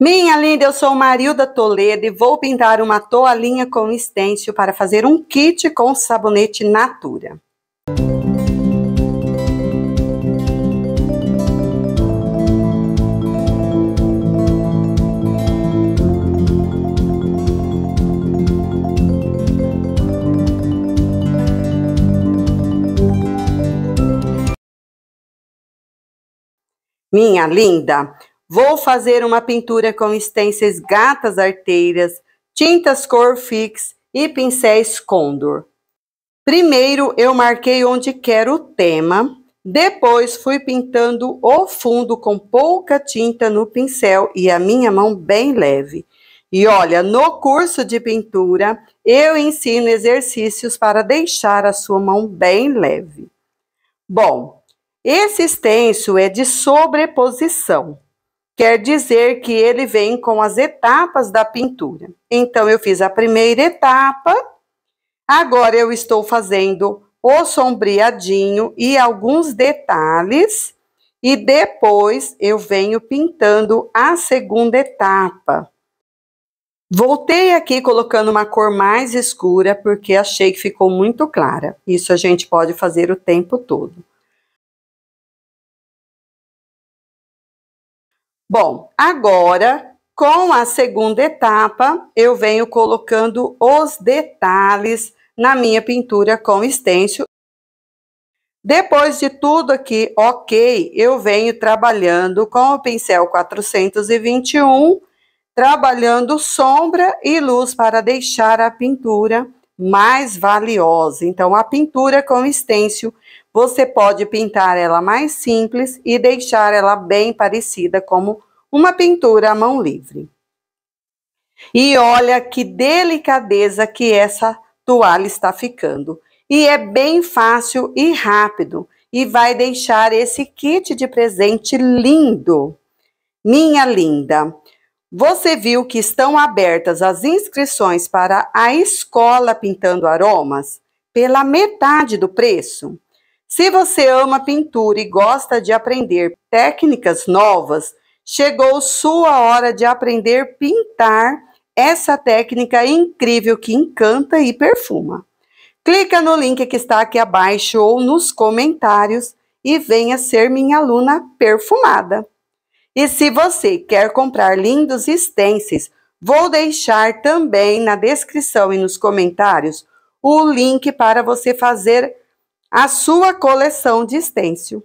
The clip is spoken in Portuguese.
Minha linda, eu sou Marilda Toledo e vou pintar uma toalhinha com estêncil para fazer um kit com sabonete Natura. Minha linda, vou fazer uma pintura com stencils gatas arteiras, tintas cor fix e pincéis Condor. Primeiro eu marquei onde quero o tema, depois fui pintando o fundo com pouca tinta no pincel e a minha mão bem leve. E olha, no curso de pintura eu ensino exercícios para deixar a sua mão bem leve. Bom, esse extenso é de sobreposição. Quer dizer que ele vem com as etapas da pintura. Então, eu fiz a primeira etapa, agora eu estou fazendo o sombreadinho e alguns detalhes, e depois eu venho pintando a segunda etapa. Voltei aqui colocando uma cor mais escura, porque achei que ficou muito clara. Isso a gente pode fazer o tempo todo. Bom, agora com a segunda etapa, eu venho colocando os detalhes na minha pintura com estêncil. Depois de tudo aqui ok, eu venho trabalhando com o pincel 421, trabalhando sombra e luz para deixar a pintura mais valiosa. Então, a pintura com estêncil você pode pintar ela mais simples e deixar ela bem parecida como uma pintura à mão livre. E olha que delicadeza que essa toalha está ficando. E é bem fácil e rápido e vai deixar esse kit de presente lindo. Minha linda, você viu que estão abertas as inscrições para a escola Pintando Aromas pela metade do preço? Se você ama pintura e gosta de aprender técnicas novas, chegou sua hora de aprender a pintar essa técnica incrível que encanta e perfuma. Clica no link que está aqui abaixo ou nos comentários e venha ser minha aluna perfumada. E se você quer comprar lindos stencils, vou deixar também na descrição e nos comentários o link para você fazer a sua coleção de estêncil.